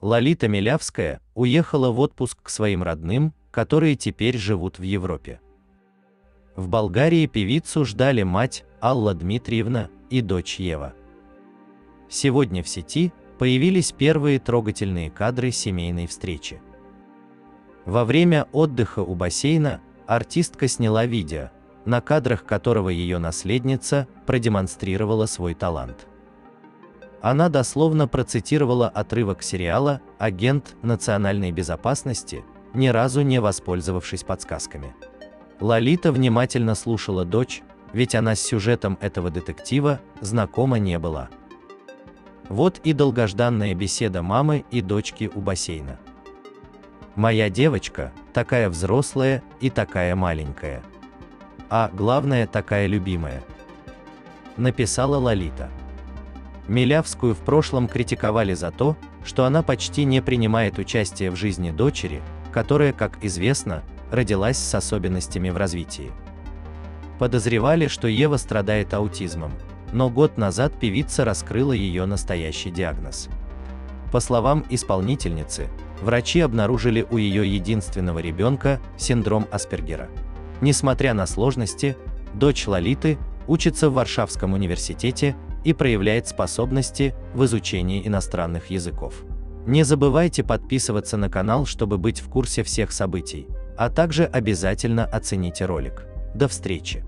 Лолита Милявская уехала в отпуск к своим родным, которые теперь живут в Европе. В Болгарии певицу ждали мать Алла Дмитриевна и дочь Ева. Сегодня в сети появились первые трогательные кадры семейной встречи. Во время отдыха у бассейна артистка сняла видео, на кадрах которого ее наследница продемонстрировала свой талант. Она дословно процитировала отрывок сериала «Агент национальной безопасности», ни разу не воспользовавшись подсказками. Лолита внимательно слушала дочь, ведь она с сюжетом этого детектива знакома не была. Вот и долгожданная беседа мамы и дочки у бассейна. Моя девочка такая взрослая и такая маленькая. А главное, такая любимая. Написала Лолита. Милявскую в прошлом критиковали за то, что она почти не принимает участие в жизни дочери, которая, как известно, родилась с особенностями в развитии. Подозревали, что Ева страдает аутизмом, но год назад певица раскрыла ее настоящий диагноз. По словам исполнительницы, врачи обнаружили у ее единственного ребенка синдром Аспергера. Несмотря на сложности, дочь Лолиты учится в Варшавском университете и проявляет способности в изучении иностранных языков. Не забывайте подписываться на канал, чтобы быть в курсе всех событий, а также обязательно оцените ролик. До встречи!